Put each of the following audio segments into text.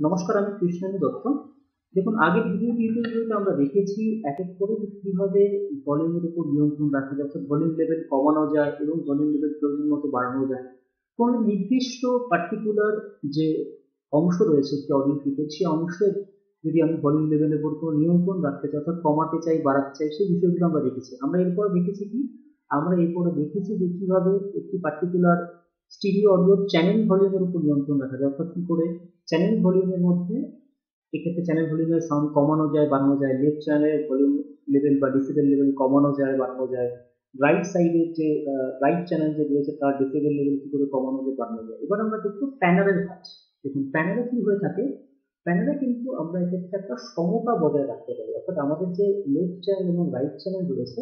নমস্কার, আমি কৃষ্ণেন্দু দত্ত। দেখুন, আগের ভিডিও টিউটোরিয়ালতে আমরা দেখেছি, এক এক করে কীভাবে ভলিউমের উপর নিয়ন্ত্রণ রাখা অর্থাৎ ভলিউম লেভেল কমানো যায় এবং ভলিউম লেভেল প্রয়োজন মতো বাড়ানো যায়। কোনো নির্দিষ্ট পার্টিকুলার যে অংশ রয়েছে একটি অডিও ফিটের সেই অংশের যদি আমি ভলিউম লেভেলের উপর কোনো নিয়ন্ত্রণ রাখতে চাই, অর্থাৎ কমাতে চাই, বাড়াতে চাই, সেই বিষয়গুলো আমরা দেখেছি। আমরা এরপর দেখেছি কি? আমরা এরপরে দেখেছি যে কীভাবে একটি পার্টিকুলার স্টিরিও অডিও চ্যানেল ভলিউমের উপর নিয়ন্ত্রণ রাখা যায়। অর্থাৎ কি করে? চ্যানেল ভলিউমের মধ্যে এক্ষেত্রে চ্যানেল ভলিউমের সাউন্ড কমানো যায়, বাড়ানো যায়। লেফট চ্যানেলের ভলিউম লেভেল বা ডিসিবেল লেভেল কমানো যায়, বাড়ানো যায়। রাইট সাইডের যে রাইট চ্যানেল যে রয়েছে, তার ডিসিবেল লেভেল কি করে কমানো যায়, বাড়ানো যায়। এবার আমরা দেখব প্যানেলের কাজ। দেখুন প্যানেলে কি হয়ে থাকে? প্যানেলে কিন্তু আমরা এক্ষেত্রে একটা সমতা বজায় রাখতে পারি। অর্থাৎ আমাদের যে লেফট চ্যানেল এবং রাইট চ্যানেল রয়েছে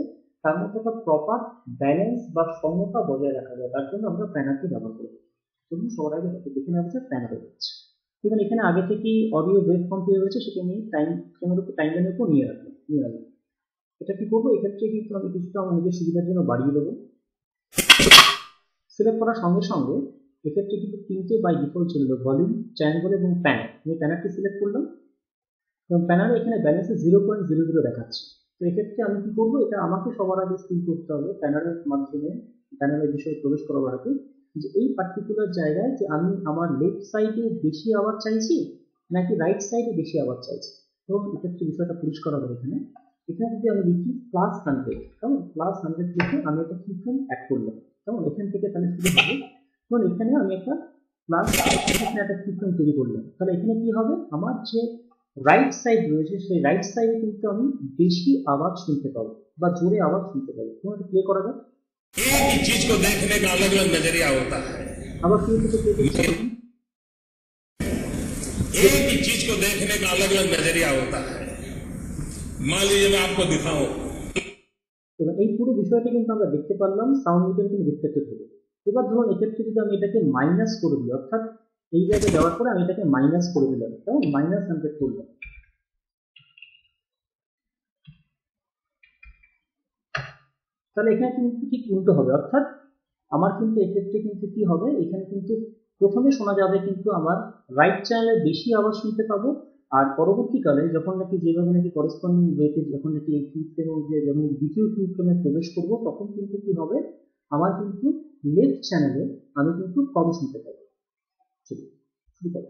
তার মধ্যে একটা প্রপার ব্যালেন্স বা সমতা বজায় রাখা যায়, তার জন্য আমরা প্যানারকে ব্যবহার করি চলুন সবার আগে দেখে নেওয়া হচ্ছে প্যানারের কাজ দেখুন, এখানে আগে থেকেই অডিও ওয়েব ফর্ম তৈরি হয়েছে, সেটা নিয়ে টাইম ফ্রেমের উপর টাইম লাইনের উপর নিয়ে রাখব নিয়ে রাখব এটা কি করব? এক্ষেত্রে কিন্তু আমি কিছুটা আমার নিজের সুবিধার জন্য বাড়িয়ে দেবো। সিলেক্ট করার সঙ্গে সঙ্গে এক্ষেত্রে কিন্তু তিনটে বাই ডিফল্ট চলবে ভলিউম ট্রায়াঙ্গল এবং প্যানার আমি প্যানারটি সিলেক্ট করলাম। এবং প্যানারে এখানে ব্যালেন্সে জিরো পয়েন্ট জিরো জিরো দেখাচ্ছে। তো এক্ষেত্রে আমি কি করব? এটা আমাকে সবার আগে স্কিল করতে হবে প্যানারের মাধ্যমে প্যানারের বিষয়ে প্রবেশ করার আগে, যে এই পার্টিকুলার জায়গায় যে আমি আমার লেফট সাইডে বেশি আওয়াজ চাইছি, নাকি রাইট সাইডে বেশি আওয়াজ চাইছি? এবং এক্ষেত্রে বিষয়টা পরিষ্কার হবে এখানে। এখানে যদি আমি লিখি প্লাস হান্ড্রেড কেমন? প্লাস হান্ড্রেড লিখে আমি একটা কিফোন অ্যাড করলাম, কেমন? এখান থেকে তাহলে শুরু হবে। এবং এখানে আমি একটা প্লাস একটা কিফোন তৈরি করলাম। তাহলে এখানে কি হবে? আমার যে রাইট সাইড রয়েছে সেই রাইট সাইডে কিন্তু আমি বেশি আওয়াজ শুনতে পাবো বা জোরে আওয়াজ শুনতে পাবো তোমার প্লে করা যায় एक ही चीज को देखने का अलग अलग नजरिया होता है আবার কি হচ্ছে প্লে করতে হবে एक ही चीज को देखने का अलग अलग नजरिया होता है मान लीजिए मैं आपको दिखाऊं এবার এই পুরো বিষয়টা কিন্তু আমরা দেখতে পারলাম সাউন্ড মিটার কিন্তু রিফ্লেক্টেড হবে এবার ধরুন এক্ষেত্রে যদি আমি এটাকে মাইনাস করে দিই অর্থাৎ এই জায়গায় যাওয়ার পরে আমি এটাকে মাইনাস করে দিলাম। কেমন? মাইনাস হান্ড্রেড করলাম। তাহলে এখানে কিন্তু ঠিক উল্টো হবে। অর্থাৎ আমার কিন্তু এক্ষেত্রে কিন্তু কি হবে? এখানে কিন্তু প্রথমে শোনা যাবে কিন্তু আমার রাইট চ্যানেলে বেশি আওয়াজ শুনতে পাবো। আর পরবর্তীকালে যখন নাকি যেভাবে নাকি করেসপন্ডিং ওয়েতে যখন নাকি এই ফিফ্থের যে যখন দ্বিতীয় ফিফ্থে প্রবেশ করব, তখন কিন্তু কি হবে? আমার কিন্তু লেফট চ্যানেলে আমি কিন্তু কম শুনতে পাবো। শুরু শুরু করো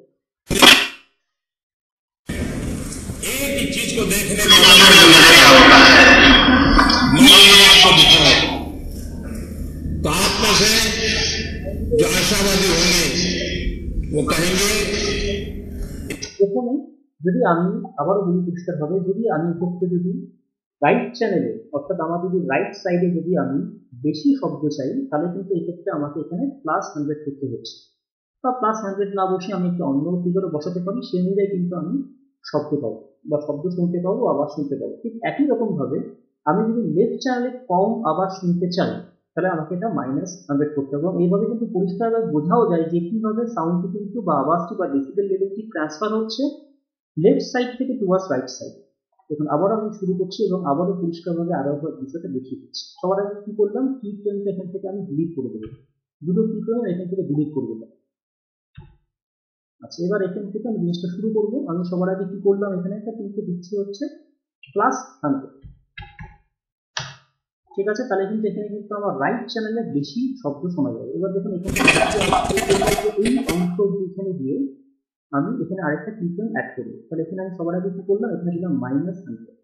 एक ही चीज को देखने का अलग अलग नजरिया होता है मान लीजिए आपको दिखाऊं तो आप में से जो आशावादी होंगे वो कहेंगे প্রথমে যদি আমি আবারও বলি পরিষ্কারভাবে যদি আমি এক্ষেত্রে যদি রাইট চ্যানেলে অর্থাৎ আমার যদি রাইট সাইডে যদি আমি বেশি শব্দ চাই তাহলে কিন্তু এক্ষেত্রে আমাকে এখানে প্লাস হান্ড্রেড করতে হচ্ছে বা প্লাস হান্ড্রেড না বসে আমি একটু অন্য ফিগারে বসাতে পারি, সেই অনুযায়ী কিন্তু আমি শব্দ পাবো বা শব্দ শুনতে পাবো, আবার শুনতে পাবো। ঠিক একই রকম ভাবে আমি যদি লেফট চ্যানেলে কম আবার শুনতে চাই, তাহলে আমাকে এটা মাইনাস হান্ড্রেড করতে হবে। এইভাবে কিন্তু পরিষ্কারভাবে বোঝাও যায় যে কীভাবে সাউন্ডটি কিন্তু বা আওয়াজটি বা ডিসিবেল লেভেলটি ট্রান্সফার হচ্ছে লেফট সাইড থেকে টুয়ার্ডস রাইট সাইড দেখুন, আবারও আমি শুরু করছি এবং আবারও পরিষ্কারভাবে আরও একবার বিষয়টা দেখিয়ে দিচ্ছি। সবার আগে কি করলাম? কি ফ্রেমটা এখান থেকে আমি ডিলিট করে দেবো। দুটো কি ফ্রেম এখান থেকে ডিলিট করে দিলাম আচ্ছা এবার এখান থেকে আমি জিনিসটা শুরু করব। আমি সবার আগে কি করলাম? এখানে একটা কিন্তু দিচ্ছি হচ্ছে প্লাস হান্ড্রেড ঠিক আছে? তাহলে কিন্তু এখানে কিন্তু আমার রাইট চ্যানেলে বেশি শব্দ শোনা যাবে। এবার যখন এখানে এই এখানে আমি এখানে আরেকটা কিফ্রেম অ্যাড করব। তাহলে এখানে আমি সবার আগে কি করলাম? এখানে দিলাম মাইনাস হান্ড্রেড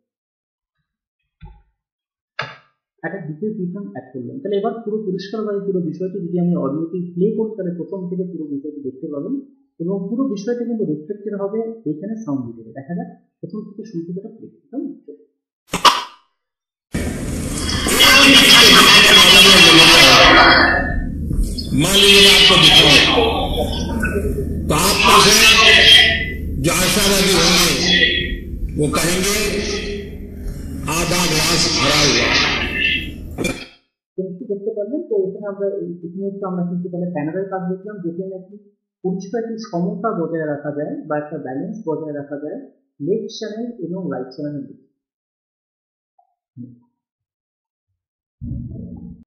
একটা দ্বিতীয় কিফ্রেম অ্যাড করলাম। তাহলে এবার পুরো পরিষ্কারভাবে পুরো বিষয়টি যদি আমি অডিওটি প্লে করি, তাহলে প্রথম থেকে পুরো বিষয়টি দেখতে পাবেন। এবং পুরো বিষয়টা কিন্তু রিফ্লেক্টেড হবে এখানে সাউন্ড মিটারে দেখা যাক প্রথম থেকে শুরু থেকে এটা প্লে কেমন मान लीजिए मैं आपको दिखाऊं तो आप में से जो आशावादी होंगे वो कहेंगे आधा ग्लास भरा हुआ কিন্তু দেখতে পারবেন তো এখানে আমরা এখানে একটু আমরা কিন্তু তাহলে প্যানেলের কাজ দেখলাম যেখানে নাকি পরিষ্কার একটি সমতা বজায় রাখা যায় বা একটা ব্যালেন্স বজায় রাখা যায় লেফট চ্যানেল এবং রাইট চ্যানেলের দিকে।